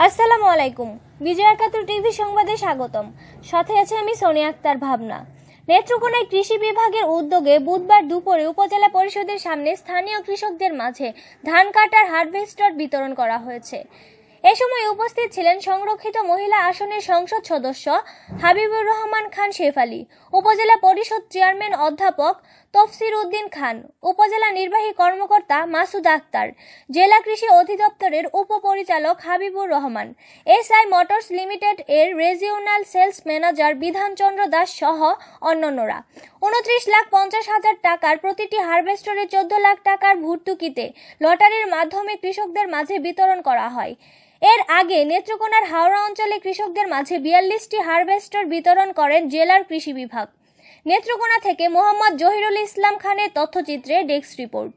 আসসালামু আলাইকুম। বিজয় একাত্তর টিভি সংবাদে স্বাগতম। সাথে আছে আমি সোনিয়া আক্তার ভাবনা। নেত্রকোনায় কৃষি বিভাগের উদ্যোগে বুধবার দুপুরে উপজেলা পরিষদের সামনে স্থানীয় কৃষকদের মাঝে ধান কাটার হারভেস্টার বিতরণ করা হয়েছে। এ সময় উপস্থিত ছিলেন সংরক্ষিত মহিলা আসনের সংসদ সদস্য হাবিবুর রহমান খান শেফালি উপজেলা পরিষদ চেয়ারম্যান অধ্যাপক তফসির উদ্দিন খান, উপজেলা নির্বাহী কর্মকর্তা মাসুদ আক্তার, জেলা কৃষি অধিদপ্তরের উপপরিচালক Habibur Rahman, SI motors limited এর regional sales manager Bidhan Chandra Das সহ অন্যান্যরা। উনত্রিশ লাখ পঞ্চাশ হাজার টাকার প্রতিটি হারভেস্টরে চোদ্দ লাখ টাকার ভর্তুকিতে লটারির মাধ্যমে কৃষকদের মাঝে বিতরণ করা হয়। এর আগে নেত্রকোনার হাওড়া অঞ্চলে কৃষকদের মাঝে বিয়াল্লিশটি হারভেস্টার বিতরণ করেন জেলার কৃষি বিভাগ। নেত্রকোনা থেকে মোহাম্মদ জহিরুল ইসলাম খানের তথ্যচিত্রে ডেস্ক রিপোর্ট।